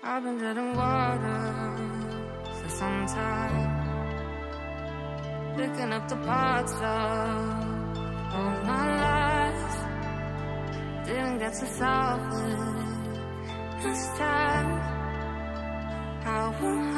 I've been treading water for some time. Picking up the parts of all my life. Didn't get to solve it this time. How will I?